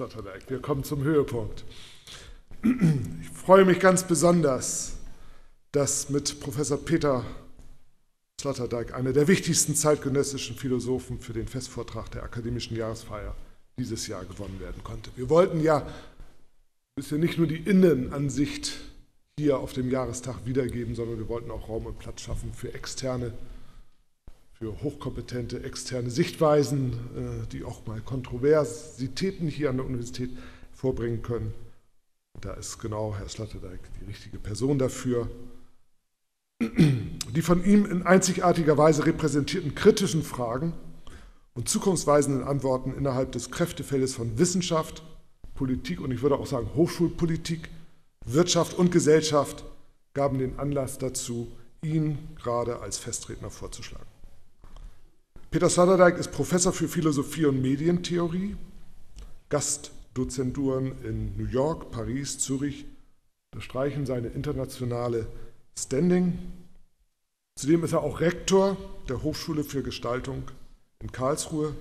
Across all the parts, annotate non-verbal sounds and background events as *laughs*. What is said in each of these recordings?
Sloterdijk. Wir kommen zum Höhepunkt. Ich freue mich ganz besonders, dass mit Professor Peter Sloterdijk einer der wichtigsten zeitgenössischen Philosophen für den Festvortrag der akademischen Jahresfeier dieses Jahr gewonnen werden konnte. Wir wollten ja bisher nicht nur die Innenansicht hier auf dem Jahrestag wiedergeben, sondern wir wollten auch Raum und Platz schaffen für externe, für hochkompetente externe Sichtweisen, äh, die auch mal Kontroversitäten hier an der Universität vorbringen können. Da ist genau Herr Sloterdijk die richtige Person dafür. Die von ihm in einzigartiger Weise repräsentierten kritischen Fragen und zukunftsweisenden Antworten innerhalb des Kräftefeldes von Wissenschaft, Politik und ich würde auch sagen Hochschulpolitik, Wirtschaft und Gesellschaft gaben den Anlass dazu, ihn gerade als Festredner vorzuschlagen. Peter Sloterdijk ist Professor für Philosophie und Medientheorie, Gastdozenturen in New York, Paris, Zürich bestreichen seine internationale Standing. Zudem ist er auch Rektor der Hochschule für Gestaltung in Karlsruhe.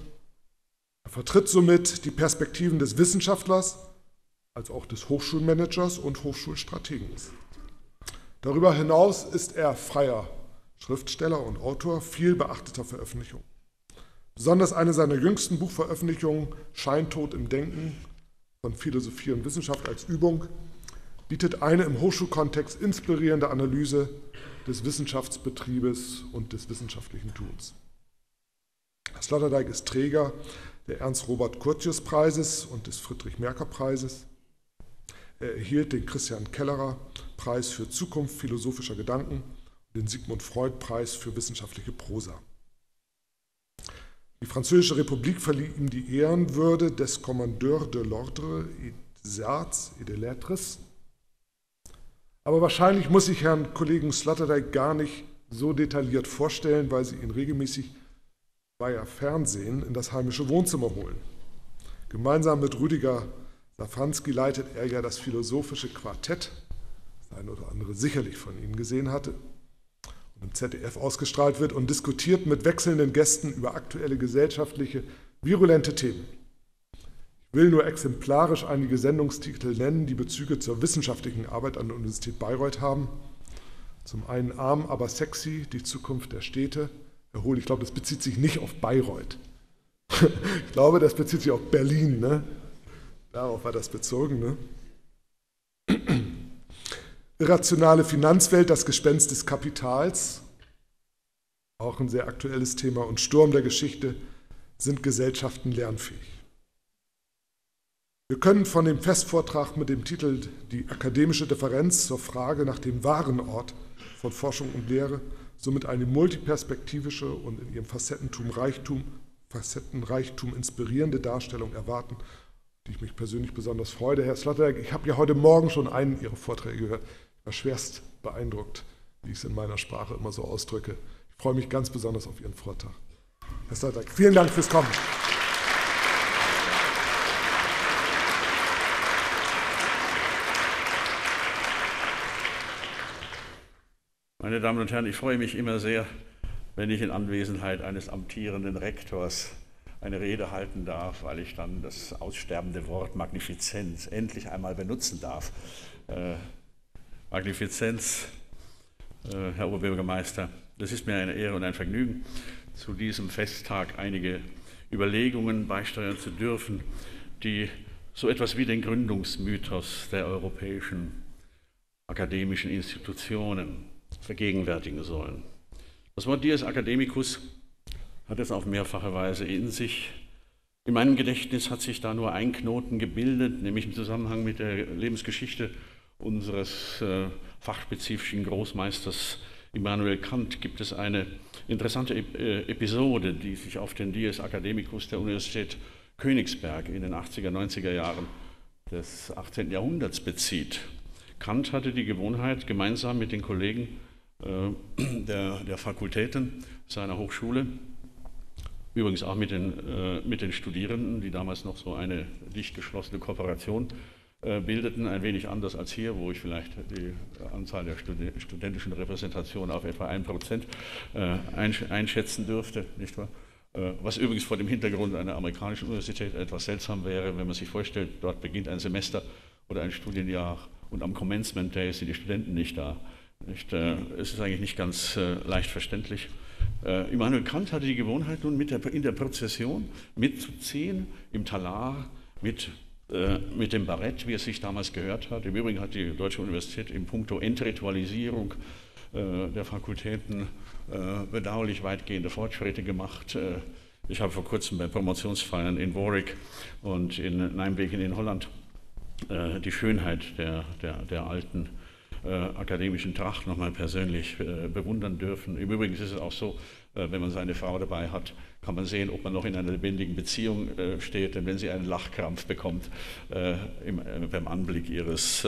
Er vertritt somit die Perspektiven des Wissenschaftlers als auch des Hochschulmanagers und Hochschulstrategens. Darüber hinaus ist er freier Schriftsteller und Autor viel beachteter Veröffentlichungen. Besonders eine seiner jüngsten Buchveröffentlichungen, Scheintod im Denken von Philosophie und Wissenschaft als Übung, bietet eine im Hochschulkontext inspirierende Analyse des Wissenschaftsbetriebes und des wissenschaftlichen Tuns. Sloterdijk ist Träger der Ernst-Robert-Curtius-Preises und des Friedrich-Merker-Preises. Er erhielt den Christian Kellerer Preis für Zukunft philosophischer Gedanken und den Sigmund Freud Preis für wissenschaftliche Prosa. Die Französische Republik verlieh ihm die Ehrenwürde des Commandeur de l'Ordre des Arts et des Lettres. Aber wahrscheinlich muss ich Herrn Kollegen Sloterdijk gar nicht so detailliert vorstellen, weil Sie ihn regelmäßig Bayer Fernsehen in das heimische Wohnzimmer holen. Gemeinsam mit Rüdiger Safanski leitet er ja das philosophische Quartett, das ein oder andere sicherlich von Ihnen gesehen hatte, im ZDF ausgestrahlt wird und diskutiert mit wechselnden Gästen über aktuelle gesellschaftliche, virulente Themen. Ich will nur exemplarisch einige Sendungstitel nennen, die Bezüge zur wissenschaftlichen Arbeit an der Universität Bayreuth haben. Zum einen Arm, aber sexy, die Zukunft der Städte. Herr Hohl, ich glaube, das bezieht sich nicht auf Bayreuth. *laughs* ich glaube, das bezieht sich auf Berlin. Ne? Darauf war das bezogen. Ne? Irrationale Finanzwelt, das Gespenst des Kapitals, auch ein sehr aktuelles Thema, und Sturm der Geschichte, sind Gesellschaften lernfähig. Wir können von dem Festvortrag mit dem Titel Die akademische Differenz zur Frage nach dem wahren Ort von Forschung und Lehre somit eine multiperspektivische und in ihrem Facettentum Reichtum, Facettenreichtum inspirierende Darstellung erwarten, die ich mich persönlich besonders freue. Herr Sloterdijk, ich habe ja heute Morgen schon einen Ihrer Vorträge gehört schwerst beeindruckt, wie ich es in meiner Sprache immer so ausdrücke. Ich freue mich ganz besonders auf Ihren Vortrag. Herr Stadtag, vielen Dank fürs Kommen. Meine Damen und Herren, ich freue mich immer sehr, wenn ich in Anwesenheit eines amtierenden Rektors eine Rede halten darf, weil ich dann das aussterbende Wort Magnifizenz endlich einmal benutzen darf. Magnifizenz, äh, Herr Oberbürgermeister. Das ist mir eine Ehre und ein Vergnügen, zu diesem Festtag einige Überlegungen beisteuern zu dürfen, die so etwas wie den Gründungsmythos der europäischen akademischen Institutionen vergegenwärtigen sollen. Das Wort Dies Academicus hat es auf mehrfache Weise in sich. In meinem Gedächtnis hat sich da nur ein Knoten gebildet, nämlich im Zusammenhang mit der Lebensgeschichte unseres äh, fachspezifischen Großmeisters Immanuel Kant gibt es eine interessante äh, Episode, die sich auf den Dies Academicus der Universität Königsberg in den 80er, 90er Jahren des 18. Jahrhunderts bezieht. Kant hatte die Gewohnheit, gemeinsam mit den Kollegen äh, der, der Fakultäten seiner Hochschule, übrigens auch mit den, äh, mit den Studierenden, die damals noch so eine dicht geschlossene Kooperation äh, bildeten, ein wenig anders als hier, wo ich vielleicht die Anzahl der studentischen Repräsentation auf etwa ein Prozent äh, einschätzen dürfte, nicht wahr? Äh, was übrigens vor dem Hintergrund einer amerikanischen Universität etwas seltsam wäre, wenn man sich vorstellt, dort beginnt ein Semester oder ein Studienjahr und am Commencement Day sind die Studenten nicht da. Nicht? Äh, es ist eigentlich nicht ganz äh, leicht verständlich. Immanuel Kant hatte die Gewohnheit, nun mit der, in der Prozession mitzuziehen, im Talar, mit, mit dem Barett, wie es sich damals gehört hat. Im Übrigen hat die Deutsche Universität in puncto Entritualisierung der Fakultäten bedauerlich weitgehende Fortschritte gemacht. Ich habe vor kurzem bei Promotionsfeiern in Warwick und in Nijmegen in Holland die Schönheit der, der, der alten äh, akademischen Tracht nochmal persönlich äh, bewundern dürfen. Im Übrigen ist es auch so, äh, wenn man seine Frau dabei hat, kann man sehen, ob man noch in einer lebendigen Beziehung steht. Denn wenn sie einen Lachkrampf bekommt im, beim Anblick ihres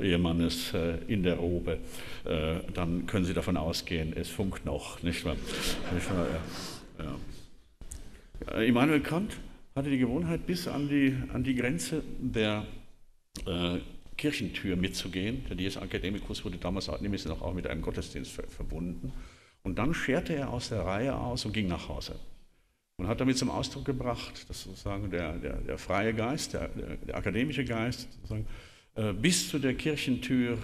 Ehemannes in der Robe, dann können Sie davon ausgehen, es funkt noch. Nicht wahr? Nicht wahr? Ja. Immanuel Kant hatte die Gewohnheit, bis an die, an die Grenze der äh, Kirchentür mitzugehen. Der Dies Academicus wurde damals nämlich noch auch mit einem Gottesdienst verbunden. Und dann scherte er aus der Reihe aus und ging nach Hause. Und hat damit zum Ausdruck gebracht, dass sozusagen der, der, der freie Geist, der, der, akademische Geist, äh, bis zu der Kirchentür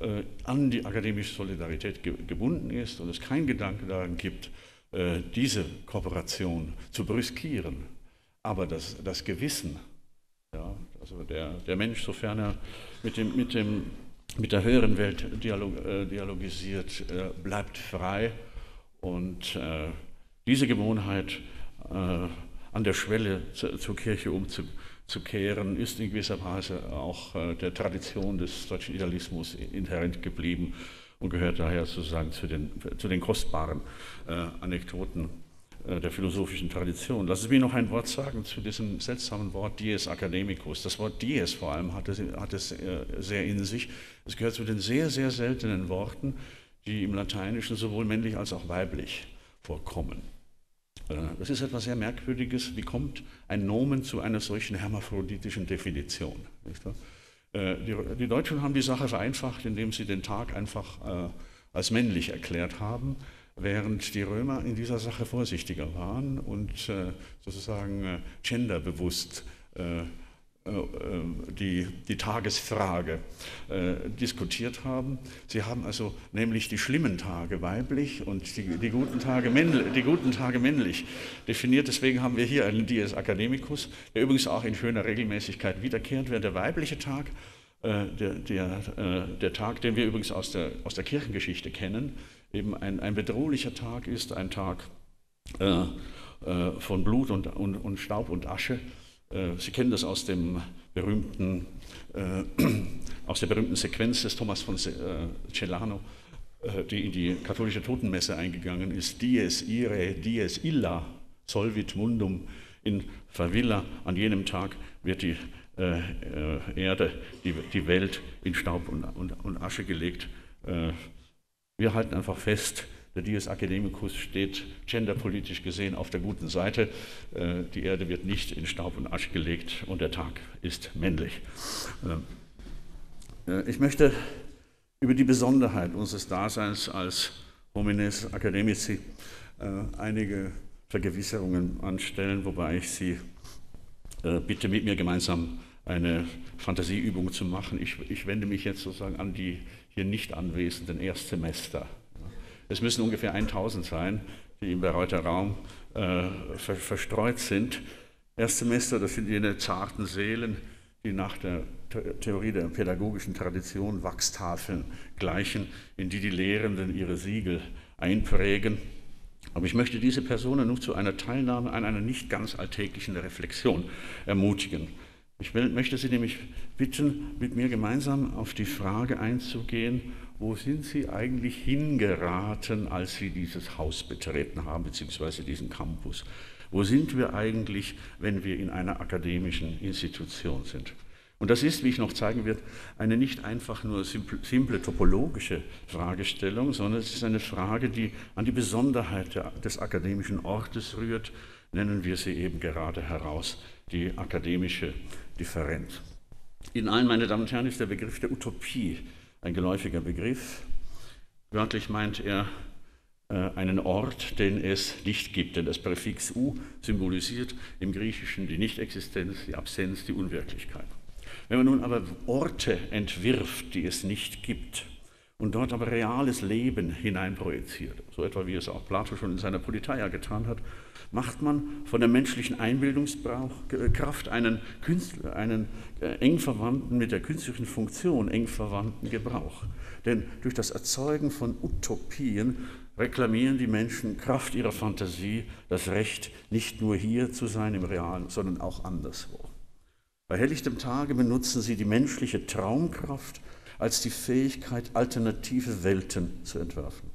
äh, an die akademische Solidarität ge gebunden ist und es kein Gedanke daran gibt, äh, diese Kooperation zu brüskieren. Aber das, das Gewissen, ja, also der, der Mensch, sofern er mit, dem, mit, dem, mit der höheren Welt dialog, äh, dialogisiert, äh, bleibt frei. Und äh, diese Gewohnheit, äh, an der Schwelle zu, zur Kirche umzukehren, ist in gewisser Weise auch äh, der Tradition des deutschen Idealismus inhärent geblieben und gehört daher sozusagen zu den, zu den kostbaren äh, Anekdoten der philosophischen Tradition. Lassen Sie mich noch ein Wort sagen zu diesem seltsamen Wort Dies Academicus. Das Wort Dies vor allem hat es, hat es äh, sehr in sich. Es gehört zu den sehr, sehr seltenen Worten, die im Lateinischen sowohl männlich als auch weiblich vorkommen. Äh, das ist etwas sehr Merkwürdiges. Wie kommt ein Nomen zu einer solchen hermaphroditischen Definition? Die Deutschen haben die Sache vereinfacht, indem sie den Tag einfach als männlich erklärt haben während die Römer in dieser Sache vorsichtiger waren und äh, sozusagen äh, genderbewusst äh, die, die Tagesfrage diskutiert haben. Sie haben also nämlich die schlimmen Tage weiblich und die, die, guten, Tage männlich, die guten Tage männlich definiert. Deswegen haben wir hier einen Dies Academicus, der übrigens auch in schöner Regelmäßigkeit wiederkehrt, während der weibliche Tag der, der, der Tag, den wir übrigens aus der, aus der Kirchengeschichte kennen, eben ein, ein bedrohlicher Tag ist, ein Tag äh, äh, von Blut und, und, und, Staub und Asche. Äh, Sie kennen das aus, dem berühmten, äh, *clears throat* aus der berühmten Sequenz des Thomas von äh, Celano, äh, die in die katholische Totenmesse eingegangen ist. Dies ire, dies illa, solvit mundum in favilla. An jenem Tag wird die Erde, die, die Welt in Staub und, und, und Asche gelegt. Wir halten einfach fest, der Dies Academicus steht genderpolitisch gesehen auf der guten Seite. Äh, die Erde wird nicht in Staub und Asch gelegt und der Tag ist männlich. Äh, äh, ich möchte über die Besonderheit unseres Daseins als Homines Academici einige Vergewisserungen anstellen, wobei ich Sie bitte mit mir gemeinsam eine Fantasieübung zu machen. Ich, ich wende mich jetzt sozusagen an die hier nicht anwesenden Erstsemester. Es müssen ungefähr 1000 sein, die im Bereuter Raum äh, ver verstreut sind. Erstsemester, das sind jene zarten Seelen, die nach der Theorie der pädagogischen Tradition Wachstafeln gleichen, in die die Lehrenden ihre Siegel einprägen. Aber ich möchte diese Personen nun zu einer Teilnahme an einer nicht ganz alltäglichen Reflexion ermutigen. Ich möchte Sie nämlich bitten, mit mir gemeinsam auf die Frage einzugehen, wo sind Sie eigentlich hingeraten, als Sie dieses Haus betreten haben, beziehungsweise diesen Campus? Wo sind wir eigentlich, wenn wir in einer akademischen Institution sind? Und das ist, wie ich noch zeigen werde, eine nicht einfach nur simple, topologische Fragestellung, sondern es ist eine Frage, die an die Besonderheit der, des akademischen Ortes rührt, nennen wir sie eben gerade heraus, die akademische Differenz. In allen, meine Damen und Herren, ist der Begriff der Utopie ein geläufiger Begriff. Wörtlich meint er äh, einen Ort, den es nicht gibt. Denn das Präfix U symbolisiert im Griechischen die Nichtexistenz, die Absenz, die Unwirklichkeit. Wenn man nun aber Orte entwirft, die es nicht gibt, und dort aber reales Leben hineinprojiziert, so etwa wie es auch Plato schon in seiner Politeia getan hat, macht man von der menschlichen Einbildungskraft einen, Künstler, einen äh, eng verwandten, mit der künstlichen Funktion eng verwandten Gebrauch. Denn durch das Erzeugen von Utopien reklamieren die Menschen Kraft ihrer Fantasie das Recht, nicht nur hier zu sein im Realen, sondern auch anderswo. Bei helllichtem Tage benutzen sie die menschliche Traumkraft als die Fähigkeit, alternative Welten zu entwerfen.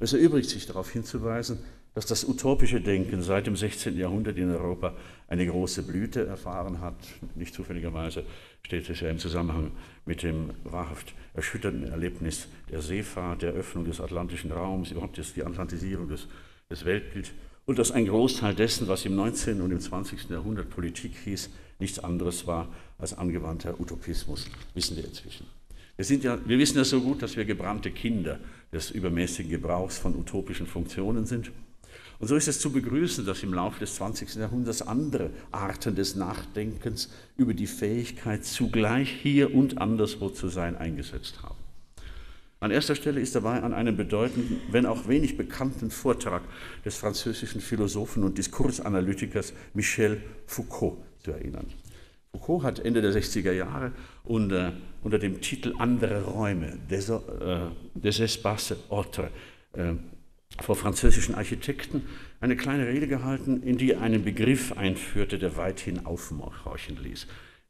Es erübrigt sich darauf hinzuweisen, dass das utopische Denken seit dem 16. Jahrhundert in Europa eine große Blüte erfahren hat. Nicht zufälligerweise steht es ja im Zusammenhang mit dem wahrhaft erschütternden Erlebnis der Seefahrt, der Öffnung des atlantischen Raums, überhaupt die Atlantisierung des, des Weltbilds und dass ein Großteil dessen, was im 19. und im 20. Jahrhundert Politik hieß, nichts anderes war als angewandter Utopismus, wissen wir inzwischen. Wir, sind ja, wir wissen ja so gut, dass wir gebrannte Kinder des übermäßigen Gebrauchs von utopischen Funktionen sind. Und so ist es zu begrüßen, dass im Laufe des 20. Jahrhunderts andere Arten des Nachdenkens über die Fähigkeit, zugleich hier und anderswo zu sein, eingesetzt haben. An erster Stelle ist dabei an einen bedeutenden, wenn auch wenig bekannten Vortrag des französischen Philosophen und Diskursanalytikers Michel Foucault zu erinnern. Foucault hat Ende der 60er Jahre unter, unter dem Titel Andere Räume, des, äh, des Espaces autres, äh, vor französischen Architekten eine kleine Rede gehalten, in die er einen Begriff einführte, der weithin aufhorchen ließ.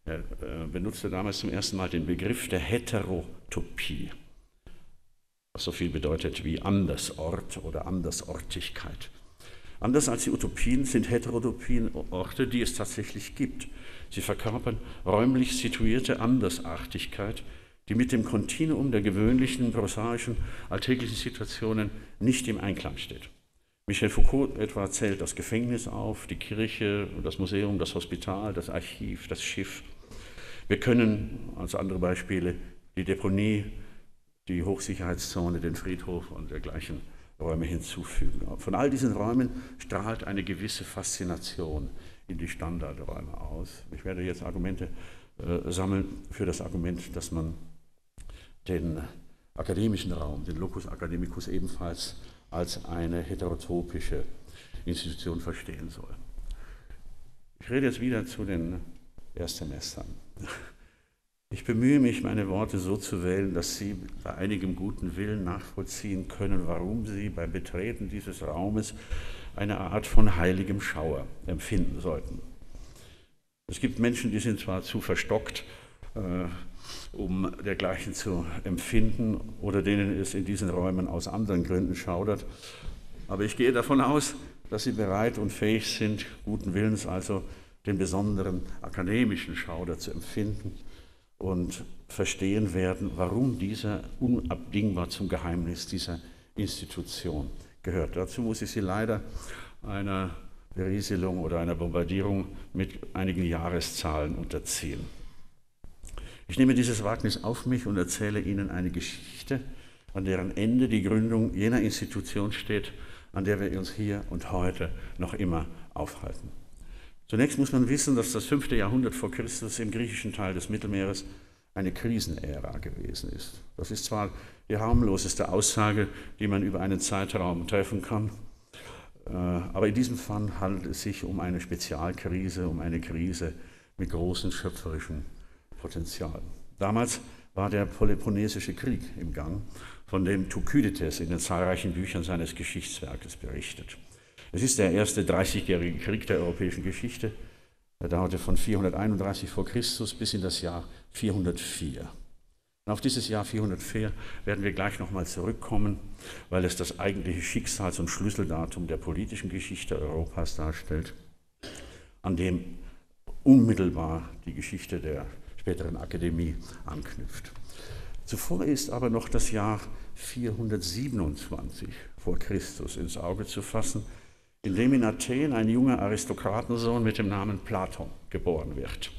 Er äh, benutzte damals zum ersten Mal den Begriff der Heterotopie, was so viel bedeutet wie Andersort oder Andersortigkeit. Anders als die Utopien sind Heterotopien Orte, die es tatsächlich gibt. Sie verkörpern räumlich situierte Andersartigkeit, die mit dem Kontinuum der gewöhnlichen, prosaischen, alltäglichen Situationen nicht im Einklang steht. Michel Foucault etwa zählt das Gefängnis auf, die Kirche, das Museum, das Hospital, das Archiv, das Schiff. Wir können als andere Beispiele die Deponie, die Hochsicherheitszone, den Friedhof und dergleichen Räume hinzufügen. Von all diesen Räumen strahlt eine gewisse Faszination in die Standardräume aus. Ich werde jetzt Argumente äh, sammeln für das Argument, dass man den akademischen Raum, den Locus Academicus ebenfalls als eine heterotopische Institution verstehen soll. Ich rede jetzt wieder zu den Erstsemestern. Ich bemühe mich, meine Worte so zu wählen, dass Sie bei einigem guten Willen nachvollziehen können, warum Sie beim Betreten dieses Raumes eine Art von heiligem Schauer empfinden sollten. Es gibt Menschen, die sind zwar zu verstockt, äh, um dergleichen zu empfinden oder denen es in diesen Räumen aus anderen Gründen schaudert. Aber ich gehe davon aus, dass sie bereit und fähig sind, guten Willens also den besonderen akademischen Schauder zu empfinden und verstehen werden, warum dieser unabdingbar zum Geheimnis dieser Institution gehört. Dazu muss ich Sie leider einer Berieselung oder einer Bombardierung mit einigen Jahreszahlen unterziehen. Ich nehme dieses Wagnis auf mich und erzähle Ihnen eine Geschichte, an deren Ende die Gründung jener Institution steht, an der wir uns hier und heute noch immer aufhalten. Zunächst muss man wissen, dass das fünfte Jahrhundert vor Christus im griechischen Teil des Mittelmeeres eine Krisenära gewesen ist. Das ist zwar die harmloseste Aussage, die man über einen Zeitraum treffen kann, äh, aber in diesem Fall handelt es sich um eine Spezialkrise, um eine Krise mit großen schöpferischen Potenzial. Damals war der Peloponnesische Krieg im Gang, von dem Thukydides in den zahlreichen Büchern seines Geschichtswerkes berichtet. Es ist der erste 30-jährige Krieg der europäischen Geschichte. Er dauerte von 431 vor Christus bis in das Jahr 404. Und auf dieses Jahr 404 werden wir gleich nochmal zurückkommen, weil es das eigentliche Schicksals- und Schlüsseldatum der politischen Geschichte Europas darstellt, an dem unmittelbar die Geschichte der späteren Akademie anknüpft. Zuvor ist aber noch das Jahr 427 vor Christus ins Auge zu fassen, in dem in Athen ein junger Aristokratensohn mit dem Namen Platon geboren wird.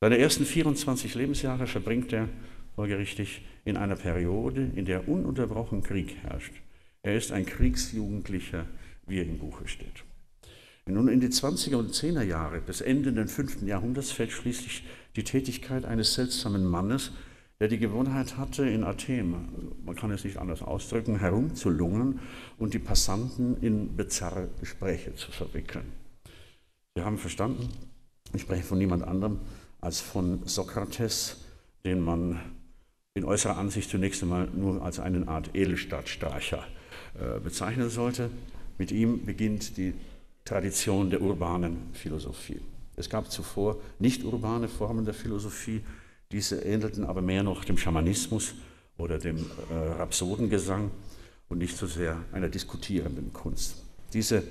Seine ersten 24 Lebensjahre verbringt er folgerichtig in einer Periode, in der ununterbrochen Krieg herrscht, Er ist ein Kriegsjugendlicher, wie er im Buche steht. Nun in die 20er und 10er Jahre des endenden 5. Jahrhunderts fällt schließlich die Tätigkeit eines seltsamen Mannes, der die Gewohnheit hatte, in Athen, man kann es nicht anders ausdrücken, herumzulungern und die Passanten in bizarre Gespräche zu verwickeln. Sie haben verstanden, ich spreche von niemand anderem als von Sokrates, den man in äußerer Ansicht zunächst einmal nur als eine Art Edelstadtstreicher äh, bezeichnen sollte. Mit ihm beginnt die Tradition der urbanen Philosophie. Es gab zuvor nicht urbane Formen der Philosophie, diese ähnelten aber mehr noch dem Schamanismus oder dem äh, Rhapsodengesang und nicht so sehr einer diskutierenden Kunst. Diese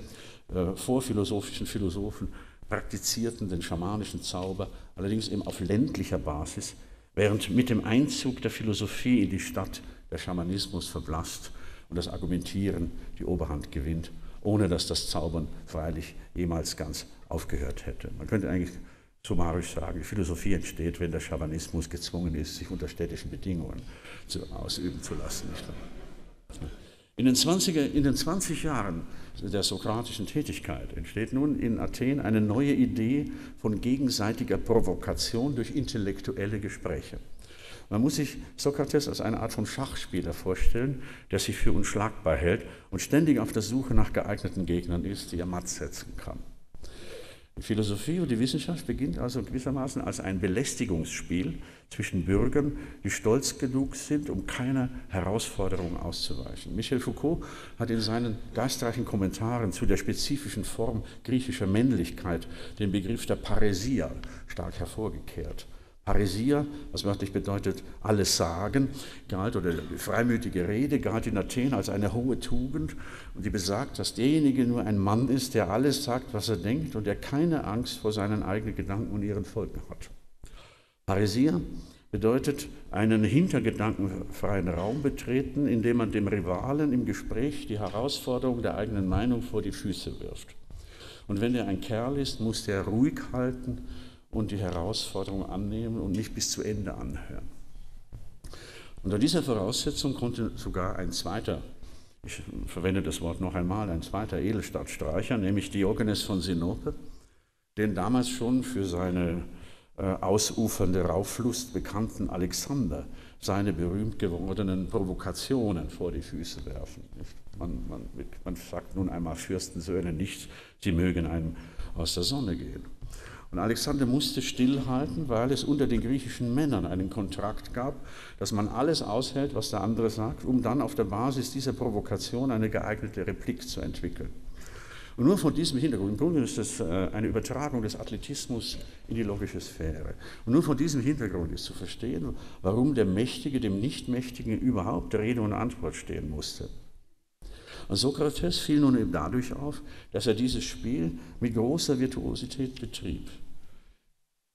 äh, vorphilosophischen Philosophen praktizierten den schamanischen Zauber allerdings eben auf ländlicher Basis, während mit dem Einzug der Philosophie in die Stadt der Schamanismus verblasst und das Argumentieren die Oberhand gewinnt, ohne dass das Zaubern freilich jemals ganz aufgehört hätte. Man könnte eigentlich summarisch sagen, Philosophie entsteht, wenn der Schamanismus gezwungen ist, sich unter städtischen Bedingungen zu, ausüben zu lassen. In den, 20er, in den 20 Jahren der sokratischen Tätigkeit entsteht nun in Athen eine neue Idee von gegenseitiger Provokation durch intellektuelle Gespräche. Man muss sich Sokrates als eine Art von Schachspieler vorstellen, der sich für unschlagbar hält und ständig auf der Suche nach geeigneten Gegnern ist, die er matt setzen kann. Philosophie und die Wissenschaft beginnt also gewissermaßen als ein Belästigungsspiel zwischen Bürgern, die stolz genug sind, um keiner Herausforderung auszuweichen. Michel Foucault hat in seinen geistreichen Kommentaren zu der spezifischen Form griechischer Männlichkeit den Begriff der Paresia stark hervorgekehrt. Paresia, was wörtlich bedeutet alles sagen, galt, oder die freimütige Rede galt in Athen als eine hohe Tugend und die besagt, dass derjenige nur ein Mann ist, der alles sagt, was er denkt und der keine Angst vor seinen eigenen Gedanken und ihren Folgen hat. Paresia bedeutet einen hintergedankenfreien Raum betreten, in dem man dem Rivalen im Gespräch die Herausforderung der eigenen Meinung vor die Füße wirft. Und wenn er ein Kerl ist, muss der ruhig halten und die Herausforderung annehmen und nicht bis zu Ende anhören. Unter dieser Voraussetzung konnte sogar ein zweiter, ich verwende das Wort noch einmal, ein zweiter Edelstadtstreicher, nämlich Diogenes von Sinope, den damals schon für seine äh, ausufernde Rauflust bekannten Alexander seine berühmt gewordenen Provokationen vor die Füße werfen. Man, man, man sagt nun einmal Fürstensöhne nicht, sie mögen einem aus der Sonne gehen. Und Alexander musste stillhalten, weil es unter den griechischen Männern einen Kontrakt gab, dass man alles aushält, was der andere sagt, um dann auf der Basis dieser Provokation eine geeignete Replik zu entwickeln. Und nur von diesem Hintergrund, im Grunde ist das äh, eine Übertragung des Athletismus in die logische Sphäre. Und nur von diesem Hintergrund ist zu verstehen, warum der Mächtige dem Nichtmächtigen überhaupt Rede und Antwort stehen musste. Und Sokrates fiel nun eben dadurch auf, dass er dieses Spiel mit großer Virtuosität betrieb.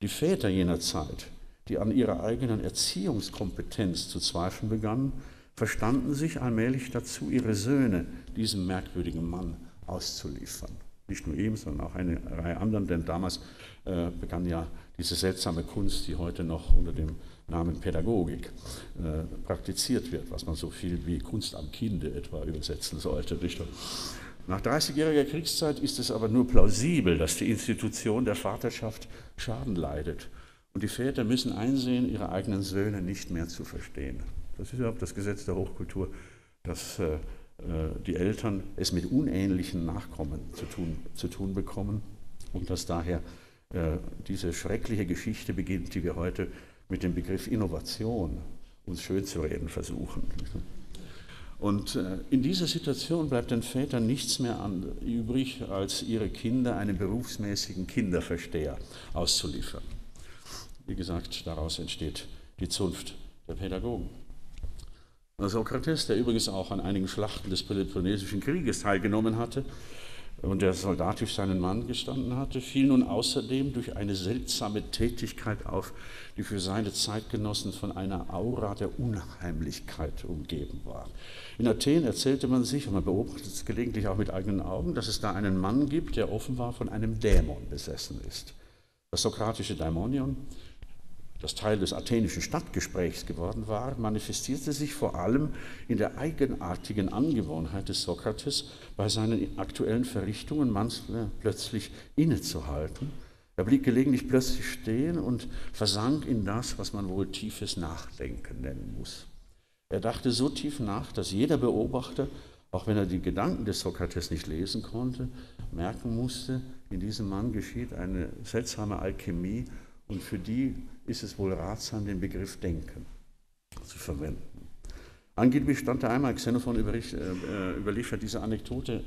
Die Väter jener Zeit, die an ihrer eigenen Erziehungskompetenz zu zweifeln begannen, verstanden sich allmählich dazu, ihre Söhne diesem merkwürdigen Mann auszuliefern. Nicht nur ihm, sondern auch eine Reihe anderen, denn damals äh, begann ja diese seltsame Kunst, die heute noch unter dem Namen Pädagogik äh, praktiziert wird, was man so viel wie Kunst am Kinde etwa übersetzen sollte. Nicht? Nach 30-jähriger Kriegszeit ist es aber nur plausibel, dass die Institution der Vaterschaft Schaden leidet. Und die Väter müssen einsehen, ihre eigenen Söhne nicht mehr zu verstehen. Das ist überhaupt das Gesetz der Hochkultur, dass äh, äh die Eltern es mit unähnlichen Nachkommen zu tun, zu tun bekommen und dass daher äh, diese schreckliche Geschichte beginnt, die wir heute mit dem Begriff Innovation uns schön zu reden versuchen. Und äh, in dieser Situation bleibt den Vätern nichts mehr an, übrig, als ihre Kinder einen berufsmäßigen Kinderversteher auszuliefern. Wie gesagt, daraus entsteht die Zunft der Pädagogen. Sokrates, der übrigens auch an einigen Schlachten des Peloponnesischen Krieges teilgenommen hatte, und der soldatisch seinen Mann gestanden hatte, fiel nun außerdem durch eine seltsame Tätigkeit auf, die für seine Zeitgenossen von einer Aura der Unheimlichkeit umgeben war. In Athen erzählte man sich, und man beobachtet es gelegentlich auch mit eigenen Augen, dass es da einen Mann gibt, der offenbar von einem Dämon besessen ist. Das sokratische Daimonion, das Teil des athenischen Stadtgesprächs geworden war, manifestierte sich vor allem in der eigenartigen Angewohnheit des Sokrates, bei seinen aktuellen Verrichtungen manchmal plötzlich innezuhalten. Er blieb gelegentlich plötzlich stehen und versank in das, was man wohl tiefes Nachdenken nennen muss. Er dachte so tief nach, dass jeder Beobachter, auch wenn er die Gedanken des Sokrates nicht lesen konnte, merken musste, in diesem Mann geschieht eine seltsame Alchemie und für die ist es wohl ratsam, den Begriff Denken zu verwenden. Angeblich stand da einmal, Xenophon äh, überliefert diese Anekdote,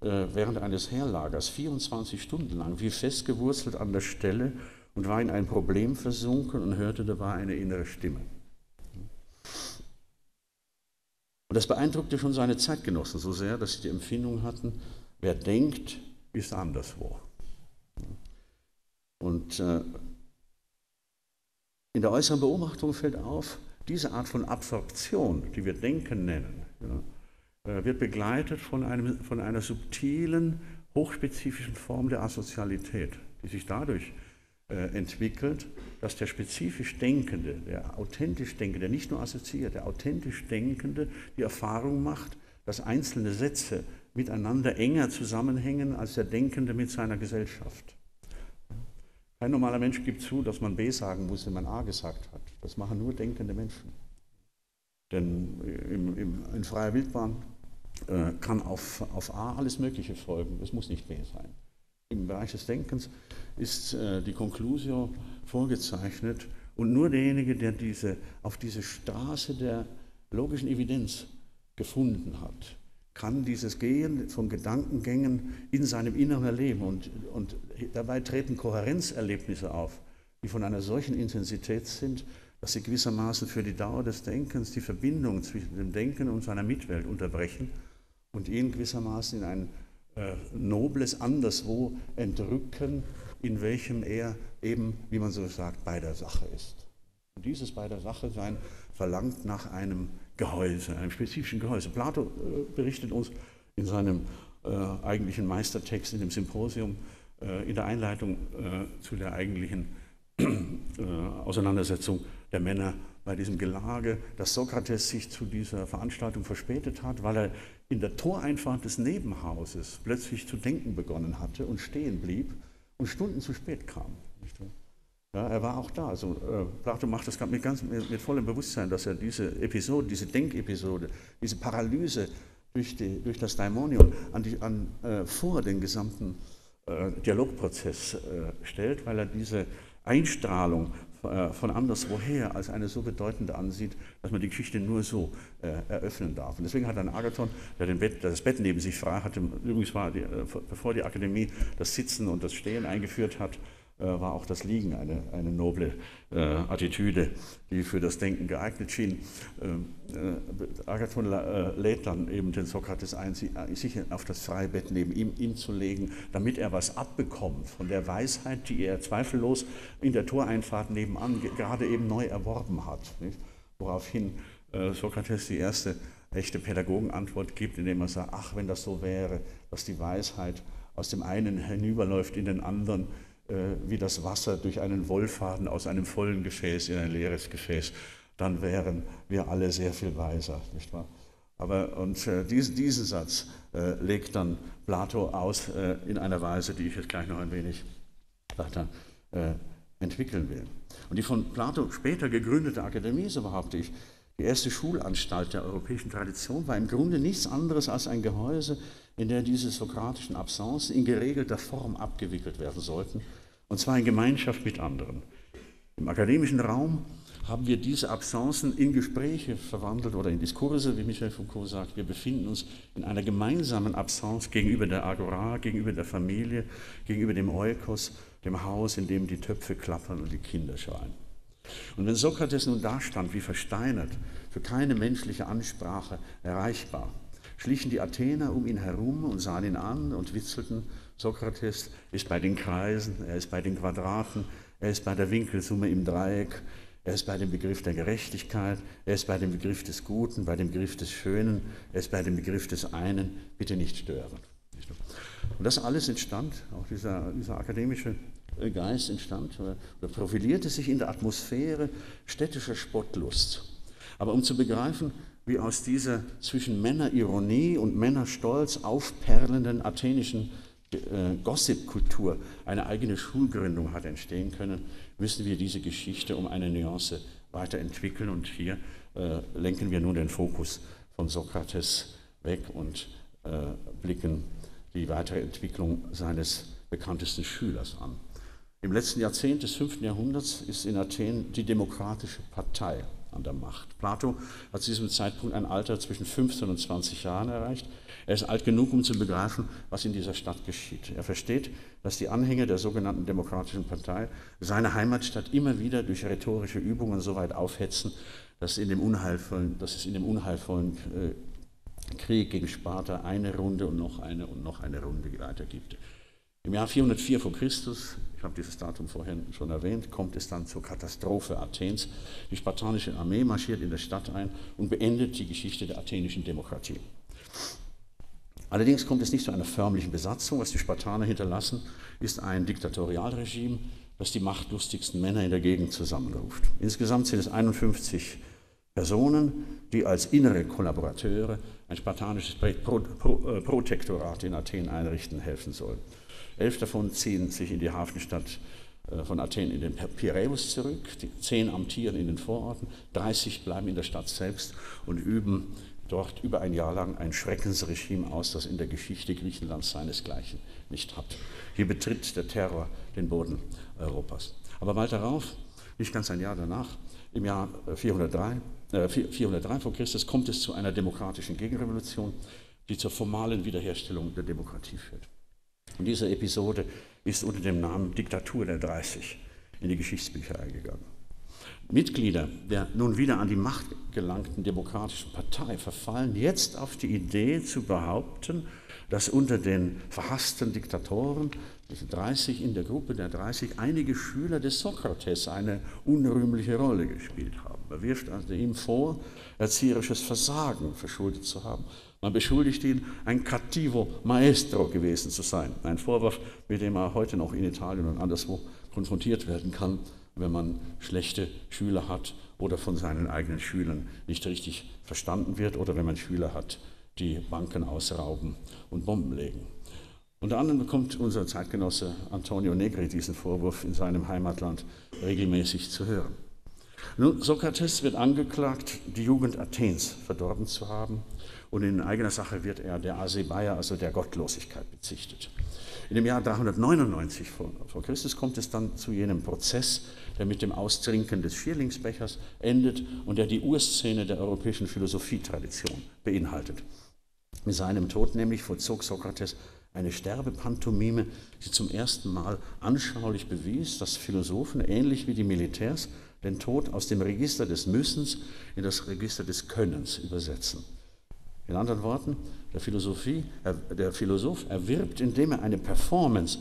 äh, während eines Heerlagers 24 Stunden lang wie festgewurzelt an der Stelle und war in ein Problem versunken und hörte dabei eine innere Stimme. Und das beeindruckte schon seine Zeitgenossen so sehr, dass sie die Empfindung hatten, wer denkt, ist anderswo. Und äh, in der äußeren Beobachtung fällt auf, diese Art von Absorption, die wir Denken nennen, ja, äh, wird begleitet von, einem, von einer subtilen, hochspezifischen Form der Asozialität, die sich dadurch äh, entwickelt, dass der spezifisch Denkende, der authentisch Denkende, nicht nur assoziiert, der authentisch Denkende die Erfahrung macht, dass einzelne Sätze miteinander enger zusammenhängen als der Denkende mit seiner Gesellschaft. Kein normaler Mensch gibt zu, dass man B sagen muss, wenn man A gesagt hat. Das machen nur denkende Menschen. Denn im, im, in freier Wildbahn äh, kann auf, auf A alles Mögliche folgen. Es muss nicht B sein. Im Bereich des Denkens ist äh, die Conclusio vorgezeichnet und nur derjenige, der diese, auf diese Straße der logischen Evidenz gefunden hat, kann dieses Gehen von Gedankengängen in seinem Inneren erleben. Und, und dabei treten Kohärenzerlebnisse auf, die von einer solchen Intensität sind, dass sie gewissermaßen für die Dauer des Denkens die Verbindung zwischen dem Denken und seiner Mitwelt unterbrechen und ihn gewissermaßen in ein äh, nobles Anderswo entrücken, in welchem er eben, wie man so sagt, bei der Sache ist. Und dieses bei der Sache sein verlangt nach einem Gehäuse, einem spezifischen Gehäuse. Plato äh, berichtet uns in seinem äh, eigentlichen Meistertext in dem Symposium äh, in der Einleitung zu der eigentlichen Auseinandersetzung der Männer bei diesem Gelage, dass Sokrates sich zu dieser Veranstaltung verspätet hat, weil er in der Toreinfahrt des Nebenhauses plötzlich zu denken begonnen hatte und stehen blieb und Stunden zu spät kam. Ja, er war auch da. Also, äh, Plato macht das mit, ganz, mit, mit, vollem Bewusstsein, dass er diese Episode, diese Denkepisode, diese Paralyse durch, die, durch das Daimonion an die, an, äh, vor den gesamten äh, Dialogprozess äh, stellt, weil er diese Einstrahlung äh, von anderswoher als eine so bedeutende ansieht, dass man die Geschichte nur so äh, eröffnen darf. Und deswegen hat ein Agathon, der, Bett, der, das Bett neben sich frei hatte, übrigens war die, bevor die Akademie das Sitzen und das Stehen eingeführt hat, äh, war auch das Liegen eine, eine noble äh, Attitüde, die für das Denken geeignet schien. Äh, äh Agathon äh, lädt dann eben den Sokrates ein, äh, sich auf das Freibett neben ihm, ihm zu legen, damit er was abbekommt von der Weisheit, die er zweifellos in der Toreinfahrt nebenan gerade eben neu erworben hat. Nicht? Woraufhin Sokrates die erste echte Pädagogenantwort gibt, indem er sagt, ach, wenn das so wäre, dass die Weisheit aus dem einen hinüberläuft in den anderen, äh, wie das Wasser durch einen Wollfaden aus einem vollen Gefäß in ein leeres Gefäß, dann wären wir alle sehr viel weiser, nicht wahr? Aber und äh, diesen, diesen Satz äh, legt dann Plato aus äh, in einer Weise, die ich jetzt gleich noch ein wenig weiter äh, entwickeln will. Und die von Plato später gegründete Akademie, so behaupte ich, die erste Schulanstalt der europäischen Tradition, war im Grunde nichts anderes als ein Gehäuse, in der diese sokratischen Absenzen in geregelter Form abgewickelt werden sollten und zwar in Gemeinschaft mit anderen. Im akademischen Raum haben wir diese Absenzen in Gespräche verwandelt oder in Diskurse, wie Michel Foucault sagt. Wir befinden uns in einer gemeinsamen Absence gegenüber der Agora, gegenüber der Familie, gegenüber dem Eukos, dem Haus, in dem die Töpfe klappern und die Kinder schreien. Und wenn Sokrates nun dastand, wie versteinert, für keine menschliche Ansprache erreichbar, schlichen die Athener um ihn herum und sahen ihn an und witzelten Sokrates ist bei den Kreisen, er ist bei den Quadraten, er ist bei der Winkelsumme im Dreieck, er ist bei dem Begriff der Gerechtigkeit, er ist bei dem Begriff des Guten, bei dem Begriff des Schönen, er ist bei dem Begriff des einen, bitte nicht stören. Und das alles entstand, auch dieser, dieser akademische Geist entstand oder profilierte sich in der Atmosphäre städtischer Spottlust. Aber um zu begreifen, wie aus dieser zwischen Männerironie und Männerstolz aufperlenden athenischen Gossip-Kultur eine eigene Schulgründung hat entstehen können, müssen wir diese Geschichte um eine Nuance weiterentwickeln. Und hier äh, lenken wir nun den Fokus von Sokrates weg und äh, blicken die weitere Entwicklung seines bekanntesten Schülers an. Im letzten Jahrzehnt des 5. Jahrhunderts ist in Athen die Demokratische Partei an der Macht. Plato hat zu diesem Zeitpunkt ein Alter zwischen 15 und 20 Jahren erreicht. Er ist alt genug, um zu begreifen, was in dieser Stadt geschieht. Er versteht, dass die Anhänger der sogenannten Demokratischen Partei seine Heimatstadt immer wieder durch rhetorische Übungen so weit aufhetzen, dass, in dem unheilvollen, dass es in dem unheilvollen äh, Krieg gegen Sparta eine Runde und noch eine und noch eine Runde weitergibt. Im Jahr 404 vor Christus, ich habe dieses Datum vorhin schon erwähnt, kommt es dann zur Katastrophe Athens. Die spartanische Armee marschiert in der Stadt ein und beendet die Geschichte der athenischen Demokratie. Allerdings kommt es nicht zu einer förmlichen Besatzung. Was die Spartaner hinterlassen, ist ein Diktatorialregime, das die machtlustigsten Männer in der Gegend zusammenruft. Insgesamt sind es 51 Personen, die als innere Kollaborateure ein spartanisches Protektorat in Athen einrichten helfen sollen. Elf davon ziehen sich in die Hafenstadt äh, von Athen in den Piräus zurück, die zehn amtieren in den Vororten, 30 bleiben in der Stadt selbst und üben dort über ein Jahr lang ein Schreckensregime aus, das in der Geschichte Griechenlands seinesgleichen nicht hat. Hier betritt der Terror den Boden Europas. Aber bald darauf, nicht ganz ein Jahr danach, im Jahr 403, äh, 403 äh, vor Christus, kommt es zu einer demokratischen Gegenrevolution, die zur formalen Wiederherstellung der Demokratie führt. Und diese Episode ist unter dem Namen Diktatur der 30 in die Geschichtsbücher eingegangen. Mitglieder der nun wieder an die Macht gelangten Demokratischen Partei verfallen jetzt auf die Idee zu behaupten, dass unter den verhassten Diktatoren, diese 30 in der Gruppe der 30, einige Schüler des Sokrates eine unrühmliche Rolle gespielt haben. Er wirft also ihm vor, erzieherisches Versagen verschuldet zu haben. Man beschuldigt ihn, ein cattivo maestro gewesen zu sein. Ein Vorwurf, mit dem er heute noch in Italien und anderswo konfrontiert werden kann wenn man schlechte Schüler hat oder von seinen eigenen Schülern nicht richtig verstanden wird oder wenn man Schüler hat, die Banken ausrauben und Bomben legen. Unter anderem bekommt unser Zeitgenosse Antonio Negri diesen Vorwurf in seinem Heimatland regelmäßig zu hören. Nun, Sokrates wird angeklagt, die Jugend Athens verdorben zu haben und in eigener Sache wird er der Asebeia, also der Gottlosigkeit, bezichtet. In dem Jahr 399 vor, vor Christus kommt es dann zu jenem Prozess, der mit dem Austrinken des Schierlingsbechers endet und der die Urszene der europäischen Philosophietradition beinhaltet. Mit seinem Tod nämlich vollzog Sokrates eine Sterbepantomime, die zum ersten Mal anschaulich bewies, dass Philosophen, ähnlich wie die Militärs, den Tod aus dem Register des Müssens in das Register des Könnens übersetzen. In anderen Worten, der, Philosophie, der Philosoph erwirbt, indem er eine Performance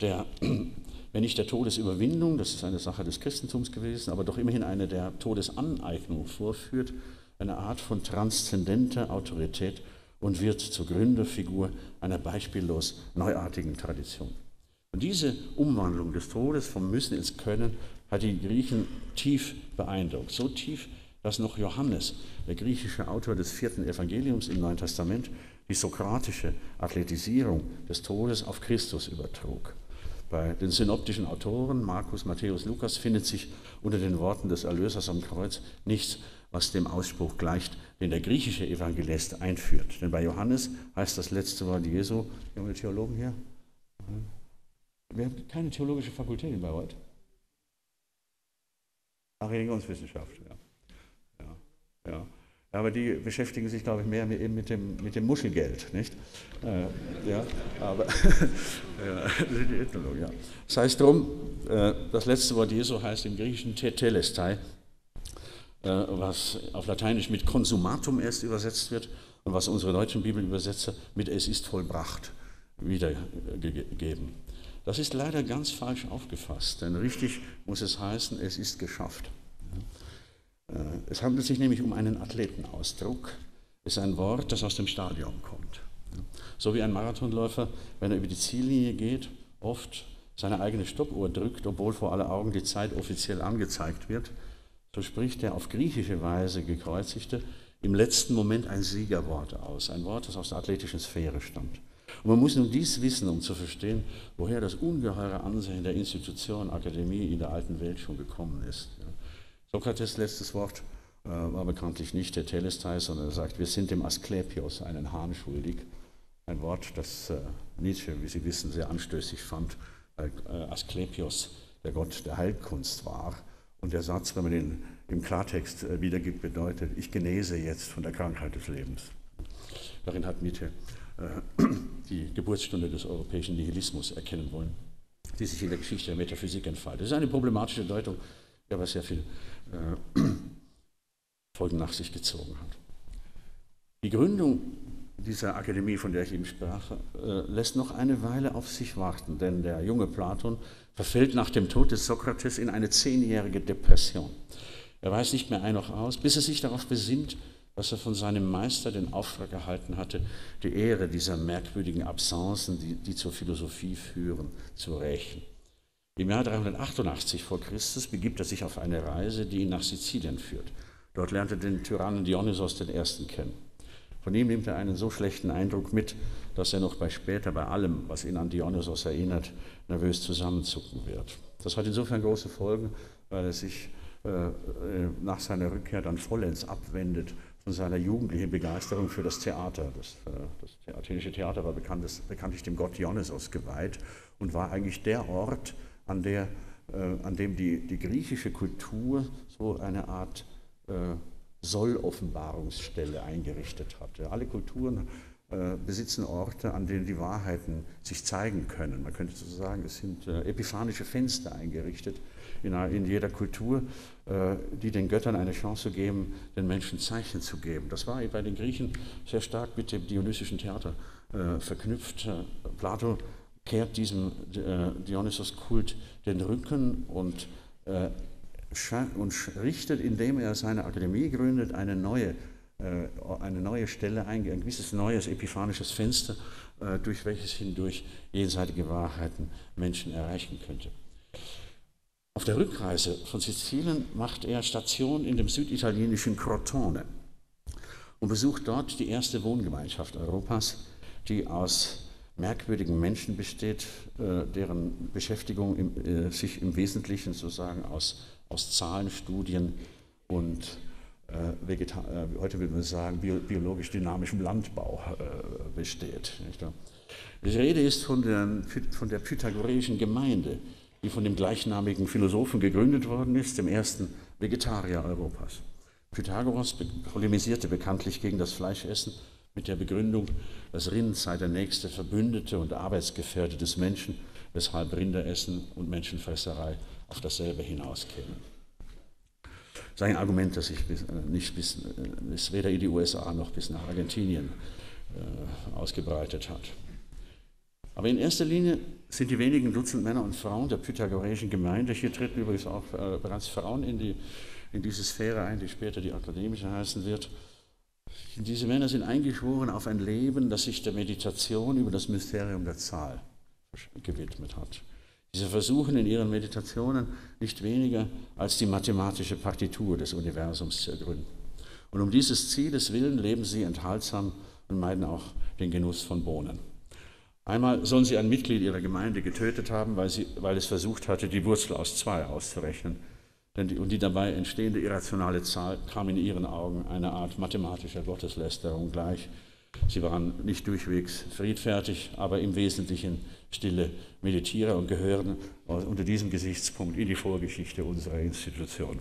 der *clears throat* wenn nicht der Todesüberwindung, das ist eine Sache des Christentums gewesen, aber doch immerhin eine der Todesaneignung vorführt, eine Art von transzendenter Autorität und wird zur Gründerfigur einer beispiellos neuartigen Tradition. Und diese Umwandlung des Todes vom Müssen ins Können hat die Griechen tief beeindruckt. So tief, dass noch Johannes, der griechische Autor des vierten Evangeliums im Neuen Testament, die sokratische Athletisierung des Todes auf Christus übertrug. Bei den synoptischen Autoren, Markus, Matthäus, Lukas, findet sich unter den Worten des Erlösers am Kreuz nichts, was dem Ausspruch gleicht, den der griechische Evangelist einführt. Denn bei Johannes heißt das letzte Wort Jesu, junge Theologen hier? Wir haben keine theologische Fakultät in Bayreuth. Religionswissenschaft, ja. Ja. Aber die beschäftigen sich, glaube ich, mehr mit, mit, dem, mit dem Muschelgeld, nicht? Äh, ja, aber *laughs* die Ethnologie, ja. Das heißt drum, äh, das letzte Wort Jesu heißt im Griechischen Tetelestai, äh, was auf Lateinisch mit Consumatum erst übersetzt wird und was unsere deutschen Bibelübersetzer mit Es ist vollbracht wiedergegeben. Das ist leider ganz falsch aufgefasst, denn richtig muss es heißen, es ist geschafft. Äh, es handelt sich nämlich um einen Athletenausdruck. Es ist ein Wort, das aus dem Stadion kommt. So wie ein Marathonläufer, wenn er über die Ziellinie geht, oft seine eigene Stoppuhr drückt, obwohl vor aller Augen die Zeit offiziell angezeigt wird, so spricht der auf griechische Weise gekreuzigte im letzten Moment ein Siegerwort aus, ein Wort, das aus der athletischen Sphäre stammt. Und man muss nun dies wissen, um zu verstehen, woher das ungeheure Ansehen der Institution Akademie in der alten Welt schon gekommen ist. Sokrates letztes Wort äh, war bekanntlich nicht der Telestai, sondern er sagt, wir sind dem Asklepios einen Hahn schuldig. Ein Wort, das äh, Nietzsche, wie Sie wissen, sehr anstößig fand, äh, Asklepios der Gott der Heilkunst war. Und der Satz, wenn man ihn im Klartext wiedergibt, bedeutet, ich genese jetzt von der Krankheit des Lebens. Darin hat Nietzsche *clears throat* die Geburtsstunde des europäischen Nihilismus erkennen wollen, die sich in der Geschichte der Metaphysik entfaltet. Das ist eine problematische Deutung, die aber sehr viel *clears throat* Folgen nach sich gezogen hat. Die Gründung dieser Akademie, von der ich eben sprach, äh, lässt noch eine Weile auf sich warten, denn der junge Platon verfällt nach dem Tod des Sokrates in eine zehnjährige Depression. Er weiß nicht mehr ein noch aus, bis er sich darauf besinnt, was er von seinem Meister den Auftrag erhalten hatte, die Ehre dieser merkwürdigen Absenzen, die, die zur Philosophie führen, zu rächen. Im Jahr 388 vor Christus begibt er sich auf eine Reise, die ihn nach Sizilien führt. Dort lernt er den Tyrannen Dionysos I. kennen. Von ihm nimmt er einen so schlechten Eindruck mit, dass er noch bei später bei allem, was ihn an Dionysos erinnert, nervös zusammenzucken wird. Das hat insofern große Folgen, weil er sich äh, äh nach seiner Rückkehr dann vollends abwendet von seiner jugendlichen Begeisterung für das Theater. Das, äh, das athenische Theater war bekannt, bekanntlich dem Gott Dionysos geweiht und war eigentlich der Ort, an, der, äh, an dem die, die griechische Kultur so eine Art äh, Soll-Offenbarungsstelle eingerichtet hatte. Alle Kulturen äh, besitzen Orte, an denen die Wahrheiten sich zeigen können. Man könnte so sagen, es sind epiphanische Fenster eingerichtet in, jeder Kultur, die den Göttern eine Chance geben, den Menschen Zeichen zu geben. Das war bei den Griechen sehr stark mit dem dionysischen Theater verknüpft. Plato kehrt diesem Dionysos-Kult den Rücken und und richtet, indem er seine Akademie gründet, eine neue, äh, eine neue Stelle ein, ein gewisses neues epiphanisches Fenster, äh, durch welches hindurch jenseitige Wahrheiten Menschen erreichen könnte. Auf der Rückreise von Sizilien macht er Station in dem süditalienischen Crotone und besucht dort die erste Wohngemeinschaft Europas, die aus merkwürdigen Menschen besteht, äh, deren Beschäftigung sich im Wesentlichen sozusagen aus aus Zahlenstudien und äh, äh, heute würde man sagen, bio, biologisch dynamischem Landbau äh, besteht. Die Rede ist von der, von der pythagoreischen Gemeinde, die von dem gleichnamigen Philosophen gegründet worden ist, dem ersten Vegetarier Europas. Pythagoras polemisierte bekanntlich gegen das Fleischessen mit der Begründung, das Rind sei der nächste Verbündete und Arbeitsgefährte des Menschen, weshalb Rinderessen und Menschenfresserei auf dasselbe hinauskämen. Das ist ein Argument, das sich bis, äh, nicht bis, äh, bis, weder in die USA noch bis nach Argentinien äh, ausgebreitet hat. Aber in erster Linie sind die wenigen Dutzend Männer und Frauen der pythagoreischen Gemeinde, hier treten übrigens auch äh, bereits Frauen in, die, in diese Sphäre ein, die später die akademische heißen wird, diese Männer sind eingeschworen auf ein Leben, das sich der Meditation über das Mysterium der Zahl gewidmet hat. Diese versuchen in ihren Meditationen nicht weniger als die mathematische Partitur des Universums zu ergründen. Und um dieses Zieles willen leben sie enthaltsam und meiden auch den Genuss von Bohnen. Einmal sollen sie ein Mitglied ihrer Gemeinde getötet haben, weil, sie, weil es versucht hatte, die Wurzel aus zwei auszurechnen. Denn die, und die dabei entstehende irrationale Zahl kam in ihren Augen einer Art mathematischer Gotteslästerung gleich. Sie waren nicht durchwegs friedfertig, aber im Wesentlichen stille Meditierer und gehören unter diesem Gesichtspunkt in die Vorgeschichte unserer Institution.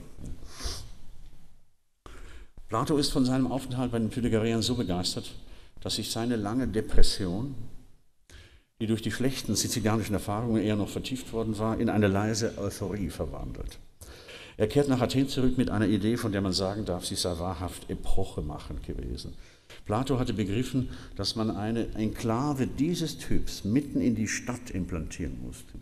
Plato ist von seinem Aufenthalt bei den Pythagoreern so begeistert, dass sich seine lange Depression, die durch die schlechten sizilianischen Erfahrungen eher noch vertieft worden war, in eine leise Euphorie verwandelt. Er kehrt nach Athen zurück mit einer Idee, von der man sagen darf, sie sei wahrhaft epochemachend gewesen. Plato hatte begriffen, dass man eine Enklave dieses Typs mitten in die Stadt implantieren musste.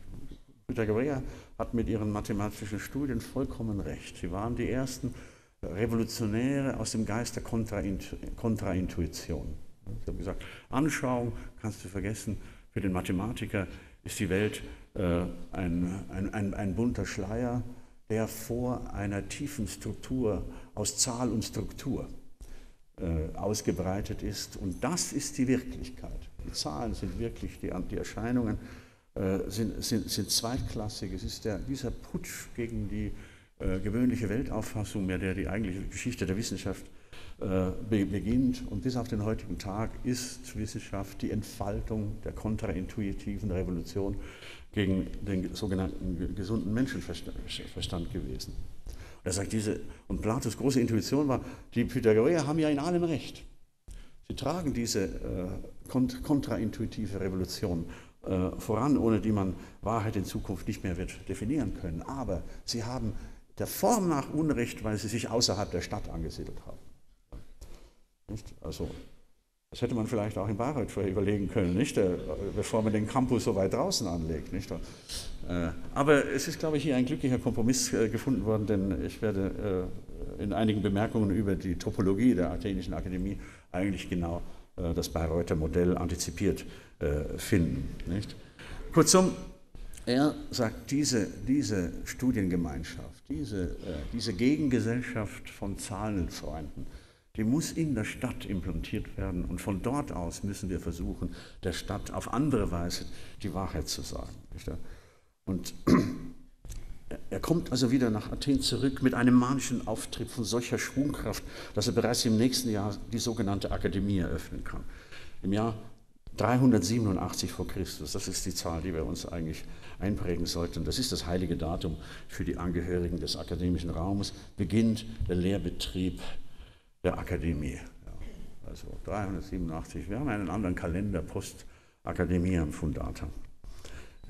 Pythagoreer hat mit ihren mathematischen Studien vollkommen recht. Sie waren die ersten Revolutionäre aus dem Geist der Kontraintuition. Sie haben gesagt, Anschauung kannst du vergessen, für den Mathematiker ist die Welt äh, ein, ein, ein, ein bunter Schleier, der vor einer tiefen Struktur aus Zahl und Struktur äh, ausgebreitet ist. Und das ist die Wirklichkeit. Die Zahlen sind wirklich, die, die Erscheinungen äh, sind, sind, sind zweitklassig. Es ist der, dieser Putsch gegen die äh, gewöhnliche Weltauffassung, mehr der die eigentliche Geschichte der Wissenschaft äh, beginnt. Und bis auf den heutigen Tag ist Wissenschaft die Entfaltung der kontraintuitiven Revolution gegen den sogenannten gesunden Menschenverstand gewesen. Und er sagt, diese, und Platos große Intuition war, die Pythagoreer haben ja in allem recht. Sie tragen diese äh, kontraintuitive Revolution äh, voran, ohne die man Wahrheit in Zukunft nicht mehr wird definieren können. Aber sie haben der Form nach Unrecht, weil sie sich außerhalb der Stadt angesiedelt haben. Nicht? Also, das hätte man vielleicht auch in Bayreuth vorher überlegen können, nicht? Äh, bevor man den Campus so weit draußen anlegt. Nicht? Äh, aber es ist, glaube ich, hier ein glücklicher Kompromiss äh, gefunden worden, denn ich werde in einigen Bemerkungen über die Topologie der Athenischen Akademie eigentlich genau das Bayreuther Modell antizipiert finden. Nicht? Kurzum, er sagt, diese, diese Studiengemeinschaft, diese, diese Gegengesellschaft von Zahlenfreunden, die muss in der Stadt implantiert werden und von dort aus müssen wir versuchen, der Stadt auf andere Weise die Wahrheit zu sagen. Und *clears throat* er kommt also wieder nach Athen zurück mit einem manischen Auftrieb von solcher Schwungkraft, dass er bereits im nächsten Jahr die sogenannte Akademie eröffnen kann. Im Jahr 387 vor Christus, das ist die Zahl, die wir uns eigentlich einprägen sollten. Das ist das heilige Datum für die Angehörigen des akademischen Raumes. Beginnt der Lehrbetrieb der Akademie. Ja, also 387. Wir haben einen anderen Kalender, Postakademie am Fundata.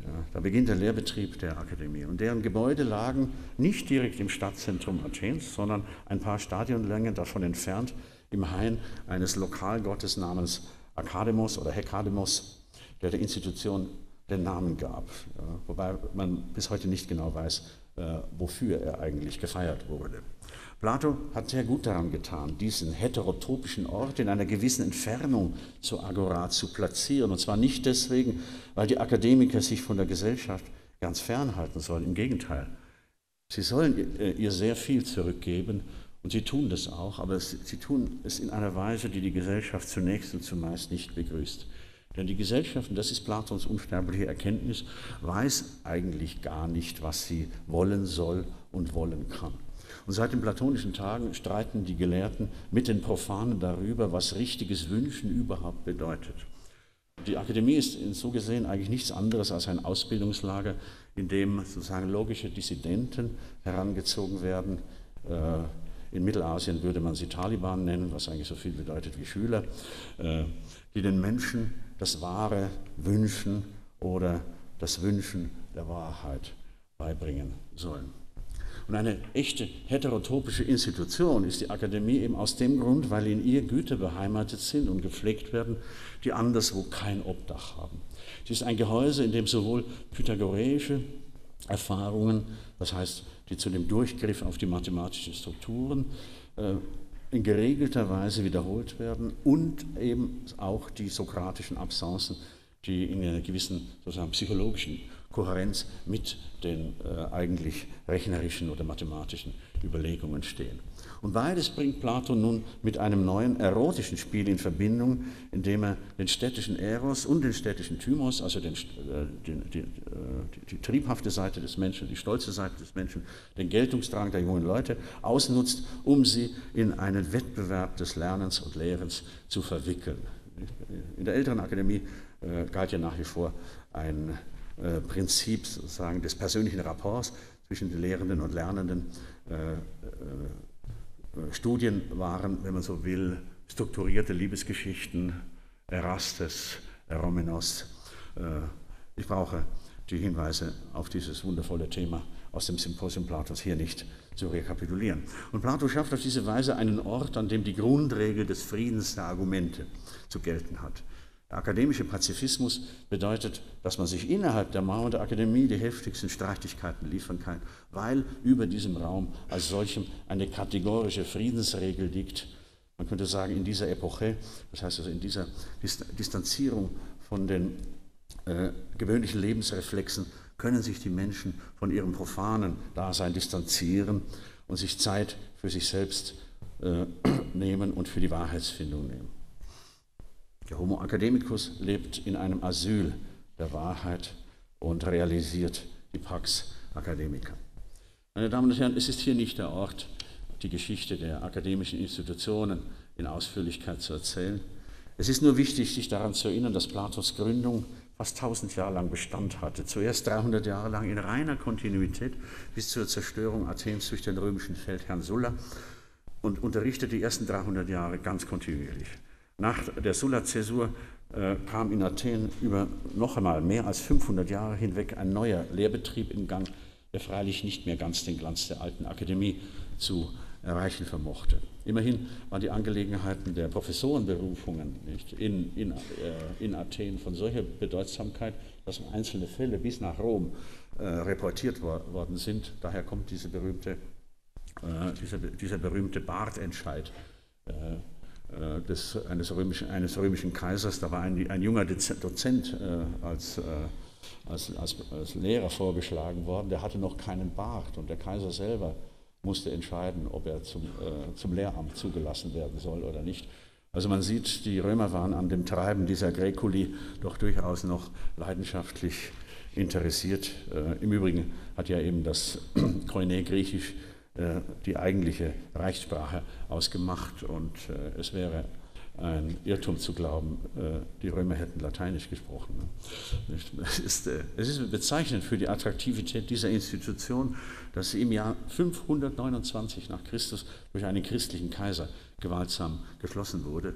Ja, da beginnt der Lehrbetrieb der Akademie. Und deren Gebäude lagen nicht direkt im Stadtzentrum Athens, sondern ein paar Stadionlängen davon entfernt im Hain eines Lokalgottes namens Akademos oder Hekademos, der der Institution den Namen gab. Ja, wobei man bis heute nicht genau weiß, äh, wofür er eigentlich gefeiert wurde. Plato hat sehr gut daran getan, diesen heterotopischen Ort in einer gewissen Entfernung zur Agora zu platzieren. Und zwar nicht deswegen, weil die Akademiker sich von der Gesellschaft ganz fernhalten sollen. Im Gegenteil. Sie sollen äh, ihr sehr viel zurückgeben und sie tun das auch, aber sie tun es in einer Weise, die die Gesellschaft zunächst und zumeist nicht begrüßt. Denn die Gesellschaft, und das ist Platons unsterbliche Erkenntnis, weiß eigentlich gar nicht, was sie wollen soll und wollen kann. Und seit den platonischen Tagen streiten die Gelehrten mit den Profanen darüber, was richtiges Wünschen überhaupt bedeutet. Die Akademie ist so gesehen eigentlich nichts anderes als ein Ausbildungslager, in dem sozusagen logische Dissidenten herangezogen werden. Äh, in Mittelasien würde man sie Taliban nennen, was eigentlich so viel bedeutet wie Schüler, äh, die den Menschen das Wahre wünschen oder das Wünschen der Wahrheit beibringen sollen. Und eine echte heterotopische Institution ist die Akademie eben aus dem Grund, weil in ihr Güter beheimatet sind und gepflegt werden, die anderswo kein Obdach haben. Sie ist ein Gehäuse, in dem sowohl pythagoreische Erfahrungen, das heißt, die zu dem Durchgriff auf die mathematischen Strukturen, äh, in geregelter Weise wiederholt werden und eben auch die sokratischen Absenzen, die in einer gewissen sozusagen psychologischen Kohärenz mit den äh, eigentlich rechnerischen oder mathematischen Überlegungen stehen. Und beides bringt Plato nun mit einem neuen erotischen Spiel in Verbindung, indem er den städtischen Eros und den städtischen Thymos, also den, äh, den, die, äh, die, die, triebhafte Seite des Menschen, die stolze Seite des Menschen, den Geltungsdrang der jungen Leute ausnutzt, um sie in einen Wettbewerb des Lernens und Lehrens zu verwickeln. In der älteren Akademie äh, galt ja nach wie vor ein Prinzip sozusagen des persönlichen Rapports zwischen den Lehrenden und Lernenden. Äh, äh, Studien waren, wenn man so will, strukturierte Liebesgeschichten, Erastes, Eromenos. Ich brauche die Hinweise auf dieses wundervolle Thema aus dem Symposium Platos hier nicht zu rekapitulieren. Und Plato schafft auf diese Weise einen Ort, an dem die Grundregel des Friedens der Argumente zu gelten hat. Der akademische Pazifismus bedeutet, dass man sich innerhalb der Mauern der Akademie die heftigsten Streitigkeiten liefern kann, weil über diesem Raum als solchem eine kategorische Friedensregel liegt. Man könnte sagen, in dieser Epoche, das heißt also in dieser Distanzierung von den äh, gewöhnlichen Lebensreflexen, können sich die Menschen von ihrem profanen Dasein distanzieren und sich Zeit für sich selbst äh, *clears throat* nehmen und für die Wahrheitsfindung nehmen. Der Homo academicus lebt in einem Asyl der Wahrheit und realisiert die Pax Academica. Meine Damen und Herren, es ist hier nicht der Ort, die Geschichte der akademischen Institutionen in Ausführlichkeit zu erzählen. Es ist nur wichtig, sich daran zu erinnern, dass Platos Gründung fast 1000 Jahre lang Bestand hatte. Zuerst 300 Jahre lang in reiner Kontinuität bis zur Zerstörung Athens durch den römischen Feldherrn Sulla und unterrichtete die ersten 300 Jahre ganz kontinuierlich. Nach der Sulla-Zäsur äh, kam in Athen über noch einmal mehr als 500 Jahre hinweg ein neuer Lehrbetrieb in Gang, der freilich nicht mehr ganz den Glanz der alten Akademie zu erreichen vermochte. Immerhin waren die Angelegenheiten der Professorenberufungen nicht, in, in, äh, in Athen von solcher Bedeutsamkeit, dass einzelne Fälle bis nach Rom äh, reportiert wor worden sind. Daher kommt diese berühmte, äh, dieser, dieser berühmte Bartentscheid äh, des, eines, römischen, eines römischen Kaisers. Da war ein, ein junger Dozent äh, als, äh, als, als, als, Lehrer vorgeschlagen worden, der hatte noch keinen Bart und der Kaiser selber musste entscheiden, ob er zum, äh, zum Lehramt zugelassen werden soll oder nicht. Also man sieht, die Römer waren an dem Treiben dieser Gräkuli doch durchaus noch leidenschaftlich interessiert. Äh, Im Übrigen hat ja eben das *clears throat* Koine griechisch äh, die eigentliche Reichssprache ausgemacht und äh, es wäre ein Irrtum zu glauben, äh, die Römer hätten Lateinisch gesprochen. Ne? *laughs* Es ist, bezeichnend für die Attraktivität dieser Institution, dass sie im Jahr 529 nach Christus durch einen christlichen Kaiser gewaltsam geschlossen wurde,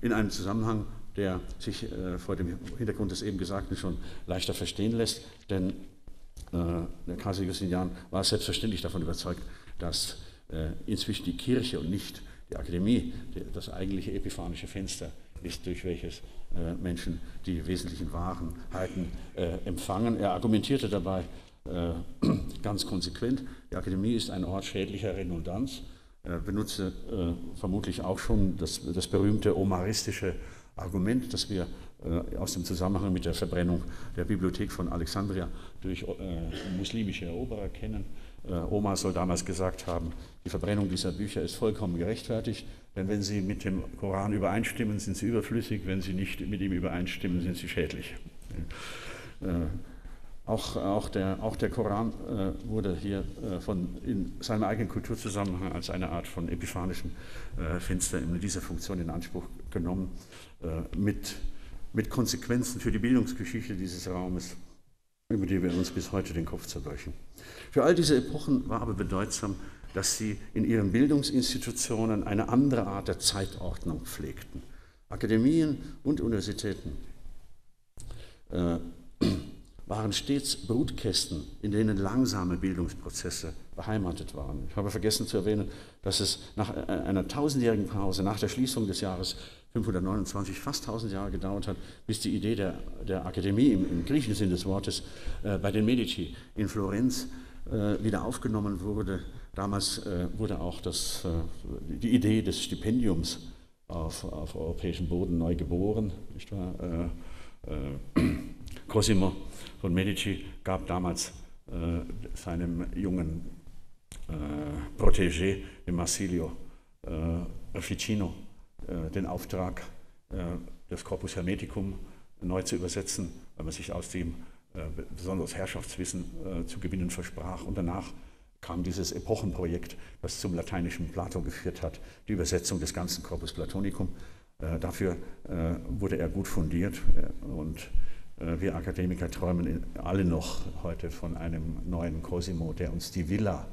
in einem Zusammenhang, der sich vor dem Hintergrund des eben Gesagten schon leichter verstehen lässt, denn äh, der Kaiser Justinian war selbstverständlich davon überzeugt, dass äh, inzwischen die Kirche und nicht die Akademie das eigentliche epiphanische Fenster ist, durch welches äh, Menschen die wesentlichen Wahrheiten empfangen. Er argumentierte dabei *clears throat* ganz konsequent, die Akademie ist ein Ort schädlicher Redundanz. Er benutzte vermutlich auch schon das, das berühmte omaristische Argument, das wir äh, aus dem Zusammenhang mit der Verbrennung der Bibliothek von Alexandria durch äh, muslimische Eroberer kennen. Äh, Oma soll damals gesagt haben, die Verbrennung dieser Bücher ist vollkommen gerechtfertigt, denn wenn sie mit dem Koran übereinstimmen, sind sie überflüssig, wenn sie nicht mit ihm übereinstimmen, sind sie schädlich. Äh, auch, auch, der, auch, der, Koran wurde hier von, in seinem eigenen Kulturzusammenhang als eine Art von epiphanischem Fenster in dieser Funktion in Anspruch genommen, mit mit Konsequenzen für die Bildungsgeschichte dieses Raumes, über die wir uns bis heute den Kopf zerbrechen. Für all diese Epochen war aber bedeutsam, dass sie in ihren Bildungsinstitutionen eine andere Art der Zeitordnung pflegten. Akademien und Universitäten äh, *clears throat* waren stets Brutkästen, in denen langsame Bildungsprozesse beheimatet waren. Ich habe vergessen zu erwähnen, dass es nach äh, einer tausendjährigen Pause, nach der Schließung des Jahres 529 fast 1000 Jahre gedauert hat, bis die Idee der, der Akademie im, im griechischen Sinn des Wortes äh, bei den Medici in Florenz äh, wieder aufgenommen wurde. Damals äh, wurde auch das, äh, die Idee des Stipendiums auf, auf europäischem Boden neu geboren. Nicht wahr? Äh, äh, *clears throat* Cosimo von Medici gab damals seinem jungen Protégé, dem Marsilio Ficino, den Auftrag, äh, das Corpus Hermeticum neu zu übersetzen, weil man sich aus dem äh, besonderes Herrschaftswissen zu gewinnen versprach. Und danach kam dieses Epochenprojekt, das zum lateinischen Plato geführt hat, die Übersetzung des ganzen Corpus Platonicum. Dafür wurde er gut fundiert und wir Akademiker träumen alle noch heute von einem neuen Cosimo, der uns die Villa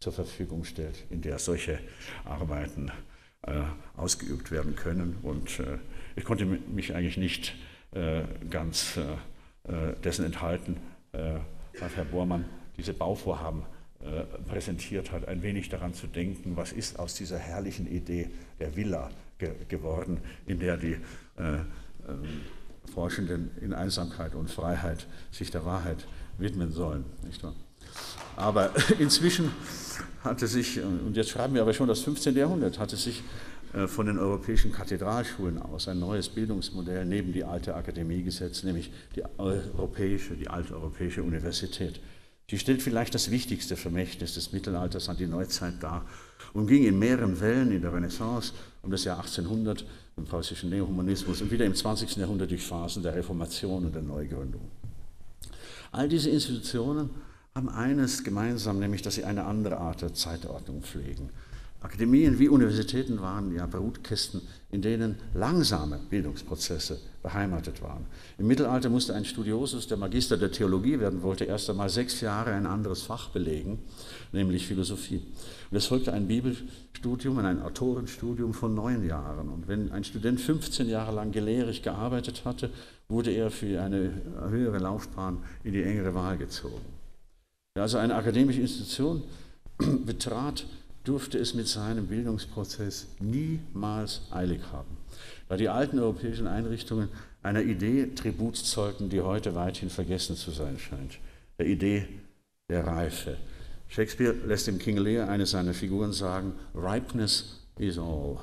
zur Verfügung stellt, in der solche Arbeiten äh, ausgeübt werden können. Und äh, ich konnte mich eigentlich nicht äh, ganz dessen enthalten, als Herr Bormann diese Bauvorhaben präsentiert hat, ein wenig daran zu denken, was ist aus dieser herrlichen Idee der Villa ge geworden, in der die Forschenden in Einsamkeit und Freiheit sich der Wahrheit widmen sollen. Aber *laughs* inzwischen hatte sich, und jetzt schreiben wir aber schon das 15. Jahrhundert, hatte sich äh, von den europäischen Kathedralschulen aus ein neues Bildungsmodell neben die alte Akademie gesetzt, nämlich die europäische, die alte europäische Universität. Sie stellt vielleicht das wichtigste Vermächtnis des Mittelalters an die Neuzeit dar und ging in mehreren Wellen in der Renaissance um das Jahr 1800 im preußischen Neohumanismus und wieder im 20. Jahrhundert durch Phasen der Reformation und der Neugründung. All diese Institutionen haben eines gemeinsam, nämlich dass sie eine andere Art der Zeitordnung pflegen. Akademien wie Universitäten waren ja Brutkästen, in denen langsame Bildungsprozesse beheimatet waren. Im Mittelalter musste ein Studiosus, der Magister der Theologie werden wollte, erst einmal sechs Jahre ein anderes Fach belegen, nämlich Philosophie. Und es folgte ein Bibelstudium, ein Autorenstudium von neun Jahren. Und wenn ein Student 15 Jahre lang gelehrig gearbeitet hatte, wurde er für eine höhere Laufbahn in die engere Wahl gezogen. Wer also eine akademische Institution *clears throat* betrat, durfte es mit seinem Bildungsprozess niemals eilig haben, da die alten europäischen Einrichtungen einer Idee Tribut zollten, die heute weithin vergessen zu sein scheint, der Idee der Reife. Shakespeare lässt dem King Lear eine seiner Figuren sagen, Ripeness is all.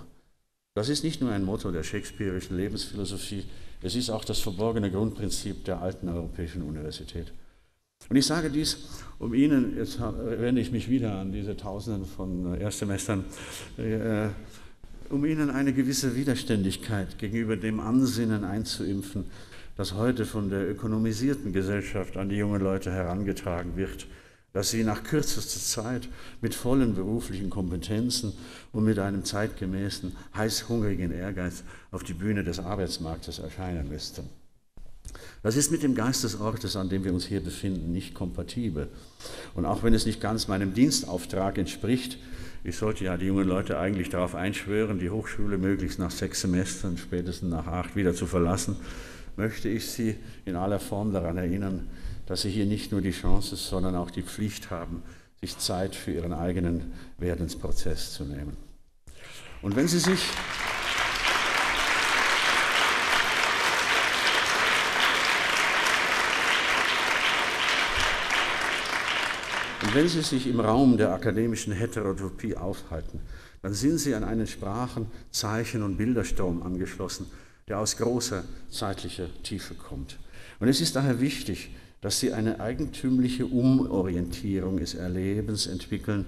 Das ist nicht nur ein Motto der shakespearischen Lebensphilosophie, es ist auch das verborgene Grundprinzip der alten europäischen Universität. Und ich sage dies, um Ihnen, jetzt wende ich mich wieder an diese Tausenden von äh, Erstsemestern, äh, um Ihnen eine gewisse Widerständigkeit gegenüber dem Ansinnen einzuimpfen, das heute von der ökonomisierten Gesellschaft an die jungen Leute herangetragen wird, dass sie nach kürzester Zeit mit vollen beruflichen Kompetenzen und mit einem zeitgemäßen, heißhungrigen Ehrgeiz auf die Bühne des Arbeitsmarktes erscheinen müssten. Das ist mit dem Geist des Ortes, an dem wir uns hier befinden, nicht kompatibel. Und auch wenn es nicht ganz meinem Dienstauftrag entspricht, ich sollte ja die jungen Leute eigentlich darauf einschwören, die Hochschule möglichst nach sechs Semestern, spätestens nach acht wieder zu verlassen, möchte ich Sie in aller Form daran erinnern, dass Sie hier nicht nur die Chance, sondern auch die Pflicht haben, sich Zeit für Ihren eigenen Werdensprozess zu nehmen. Und wenn Sie sich Und wenn Sie sich im Raum der akademischen Heterotopie aufhalten, dann sind Sie an einen Sprachen-, Zeichen- und Bilderstrom angeschlossen, der aus großer zeitlicher Tiefe kommt. Und es ist daher wichtig, dass Sie eine eigentümliche Umorientierung des Erlebens entwickeln.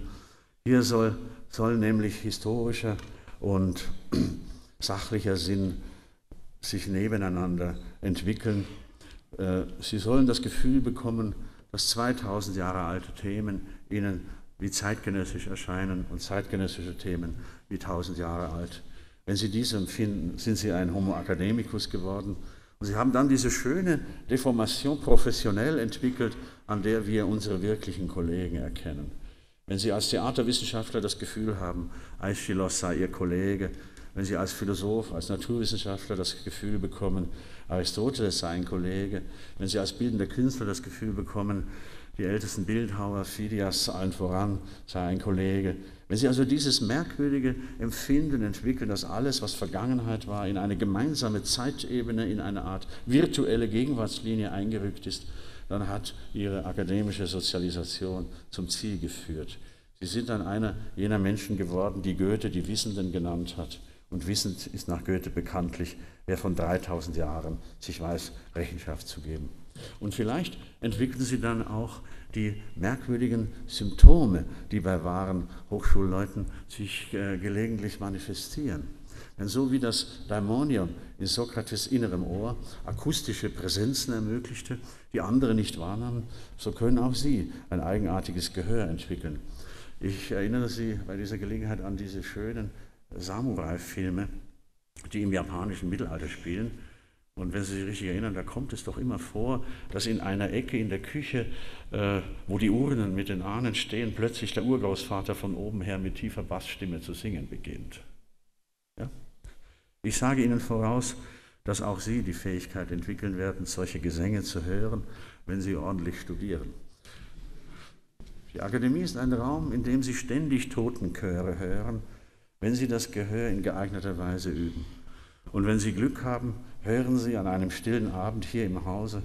Hier soll, soll nämlich historischer und *clears throat* sachlicher Sinn sich nebeneinander entwickeln. Äh, Sie sollen das Gefühl bekommen, dass 2000 Jahre alte Themen ihnen wie zeitgenössisch erscheinen und zeitgenössische Themen wie 1000 Jahre alt. Wenn Sie dies empfinden, sind Sie ein Homo academicus geworden. Und Sie haben dann diese schöne Deformation professionell entwickelt, an der wir unsere wirklichen Kollegen erkennen. Wenn Sie als Theaterwissenschaftler das Gefühl haben, Aeschylus sei Ihr Kollege, wenn Sie als Philosoph, als Naturwissenschaftler das Gefühl bekommen, Aristoteles sei ein Kollege, wenn Sie als bildender Künstler das Gefühl bekommen, die ältesten Bildhauer, Phidias allen voran, sei ein Kollege. Wenn Sie also dieses merkwürdige Empfinden entwickeln, dass alles, was Vergangenheit war, in eine gemeinsame Zeitebene, in eine Art virtuelle Gegenwartslinie eingerückt ist, dann hat Ihre akademische Sozialisation zum Ziel geführt. Sie sind dann einer jener Menschen geworden, die Goethe die Wissenden genannt hat. Und wissend ist nach Goethe bekanntlich, wer von 3000 Jahren sich weiß, Rechenschaft zu geben. Und vielleicht entwickeln sie dann auch die merkwürdigen Symptome, die bei wahren Hochschulleuten sich äh, gelegentlich manifestieren. Denn so wie das Daimonion in Sokrates innerem Ohr akustische Präsenzen ermöglichte, die andere nicht wahrnahmen, so können auch sie ein eigenartiges Gehör entwickeln. Ich erinnere Sie bei dieser Gelegenheit an diese schönen Samurai-Filme, die im japanischen Mittelalter spielen. Und wenn Sie sich richtig erinnern, da kommt es doch immer vor, dass in einer Ecke in der Küche, äh, wo die Urnen mit den Ahnen stehen, plötzlich der Urgroßvater von oben her mit tiefer Bassstimme zu singen beginnt. Ja? Ich sage Ihnen voraus, dass auch Sie die Fähigkeit entwickeln werden, solche Gesänge zu hören, wenn Sie ordentlich studieren. Die Akademie ist ein Raum, in dem Sie ständig Totenchöre hören wenn Sie das Gehör in geeigneter Weise üben. Und wenn Sie Glück haben, hören Sie an einem stillen Abend hier im Hause,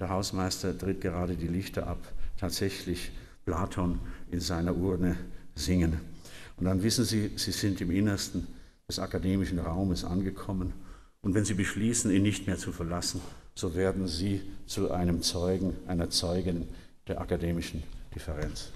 der Hausmeister tritt gerade die Lichter ab, tatsächlich Platon in seiner Urne singen. Und dann wissen Sie, Sie sind im Innersten des akademischen Raumes angekommen. Und wenn Sie beschließen, ihn nicht mehr zu verlassen, so werden Sie zu einem Zeugen, einer Zeugin der akademischen Differenz.